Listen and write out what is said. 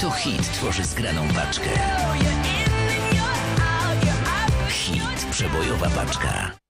To hit tworzy zgraną paczkę. Hit przebojowa paczka.